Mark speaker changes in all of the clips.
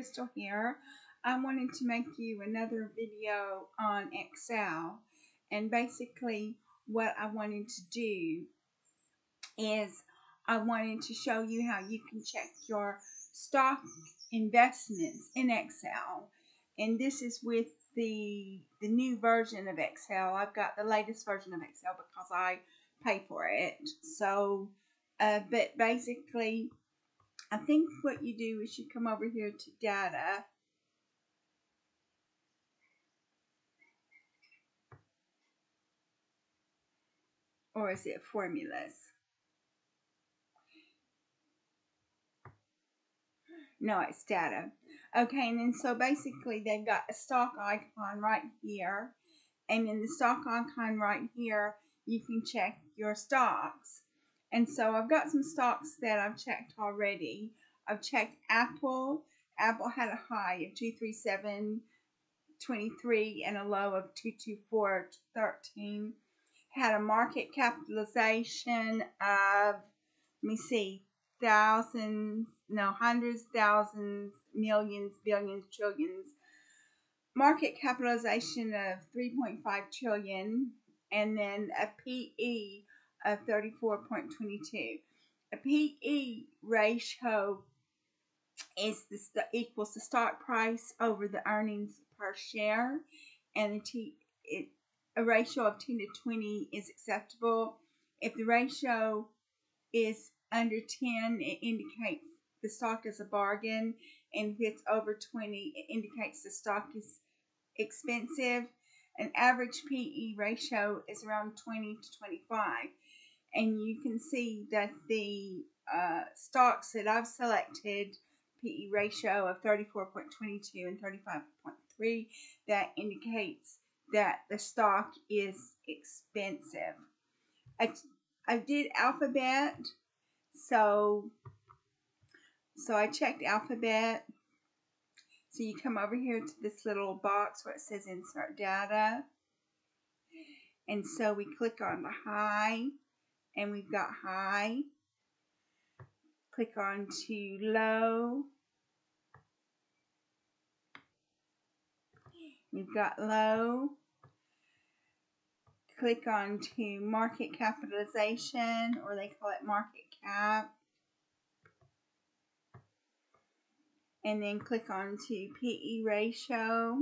Speaker 1: Crystal here. I wanted to make you another video on Excel and basically what I wanted to do is I wanted to show you how you can check your stock investments in Excel and this is with the the new version of Excel. I've got the latest version of Excel because I pay for it. So uh, but basically I think what you do is you come over here to data or is it formulas? No, it's data. Okay, and then so basically they've got a stock icon right here. And in the stock icon right here, you can check your stocks. And so I've got some stocks that I've checked already. I've checked Apple. Apple had a high of 237.23 and a low of 224.13. Had a market capitalization of, let me see, thousands, no, hundreds, thousands, millions, billions, trillions. Market capitalization of 3.5 trillion and then a PE of 34.22. A PE ratio is the st- equals the stock price over the earnings per share, and the T, it, a ratio of 10 to 20 is acceptable. If the ratio is under 10, it indicates the stock is a bargain, and if it's over 20, it indicates the stock is expensive. An average PE ratio is around 20 to 25 and you can see that the uh, stocks that I've selected PE ratio of 34.22 and 35.3 that indicates that the stock is expensive. I, I did Alphabet so so I checked Alphabet. So you come over here to this little box where it says insert data. And so we click on the high and we've got high. Click on to low. We've got low. Click on to market capitalization or they call it market cap. And then click on to PE ratio.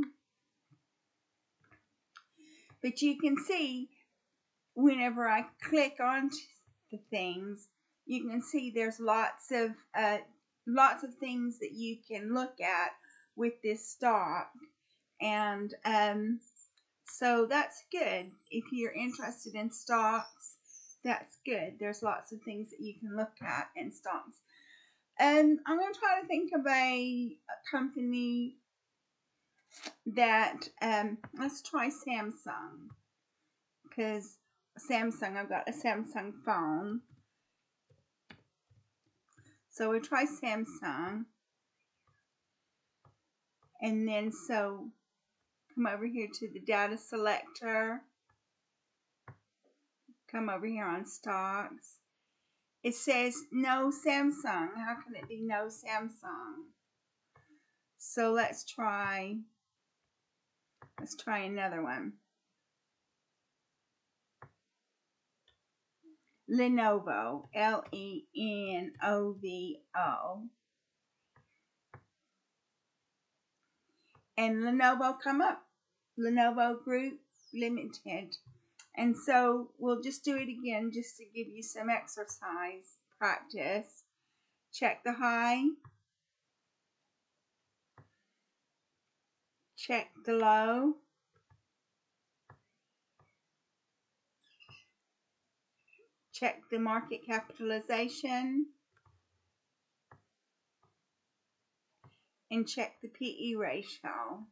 Speaker 1: But you can see whenever I click on the things, you can see there's lots of uh, lots of things that you can look at with this stock, and um, so that's good. If you're interested in stocks, that's good. There's lots of things that you can look at in stocks. And I'm going to try to think of a, a company that, um, let's try Samsung. Because Samsung. I've got a Samsung phone. So we try Samsung. And then so come over here to the data selector. Come over here on stocks. It says no Samsung. How can it be no Samsung? So let's try let's try another one. Lenovo, L E N O V O. And Lenovo come up, Lenovo Group Limited. And so we'll just do it again just to give you some exercise practice. Check the high. Check the low. Check the market capitalization, and check the PE ratio.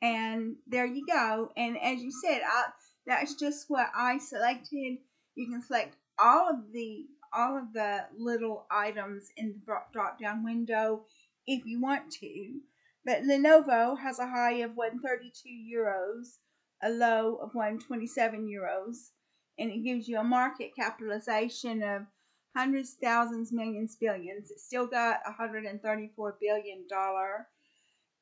Speaker 1: And there you go. And as you said, I, that's just what I selected. You can select all of the all of the little items in the drop down window if you want to. But Lenovo has a high of 132 euros a low of 127 euros, and it gives you a market capitalization of hundreds, thousands, millions, billions. It's still got a $134 billion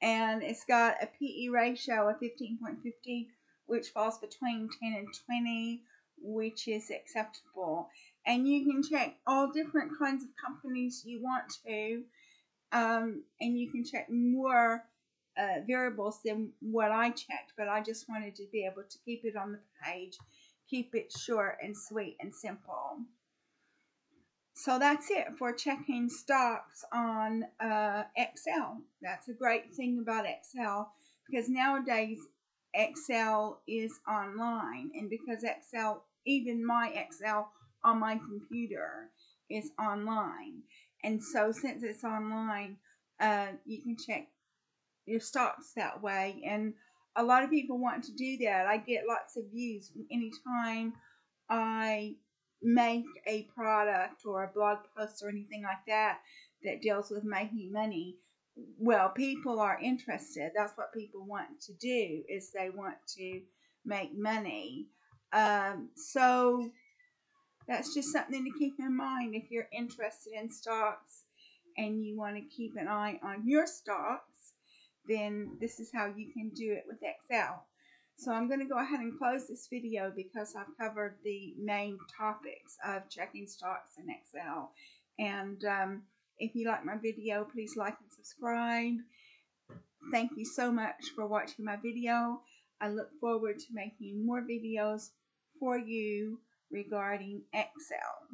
Speaker 1: and it's got a PE ratio of 15.50, which falls between 10 and 20, which is acceptable. And you can check all different kinds of companies you want to, um, and you can check more uh, variables than what I checked, but I just wanted to be able to keep it on the page, keep it short and sweet and simple. So that's it for checking stocks on uh, Excel. That's a great thing about Excel because nowadays Excel is online, and because Excel, even my Excel on my computer is online, and so since it's online, uh, you can check your stocks that way. And a lot of people want to do that. I get lots of views anytime I make a product or a blog post or anything like that that deals with making money. Well, people are interested. That's what people want to do is they want to make money. Um, so that's just something to keep in mind if you're interested in stocks and you want to keep an eye on your stocks then this is how you can do it with Excel. So I'm going to go ahead and close this video because I've covered the main topics of checking stocks in Excel. And um, if you like my video, please like and subscribe. Thank you so much for watching my video. I look forward to making more videos for you regarding Excel.